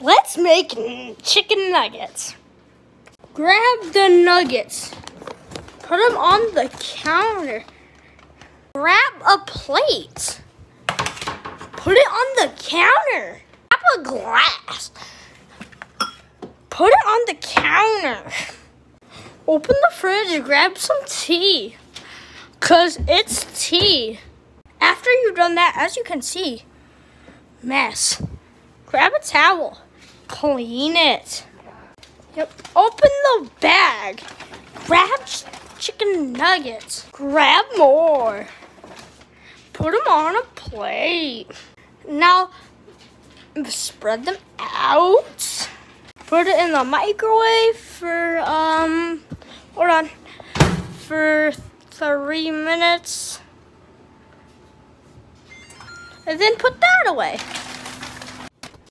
Let's make chicken nuggets. Grab the nuggets. Put them on the counter. Grab a plate. Put it on the counter. Grab a glass. Put it on the counter. Open the fridge, and grab some tea. Cause it's tea. After you've done that, as you can see, mess. Grab a towel. Clean it. Yep. Open the bag. Grab chicken nuggets. Grab more. Put them on a plate. Now, spread them out. Put it in the microwave for, um, hold on, for three minutes. And then put that away.